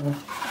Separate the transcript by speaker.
Speaker 1: 嗯。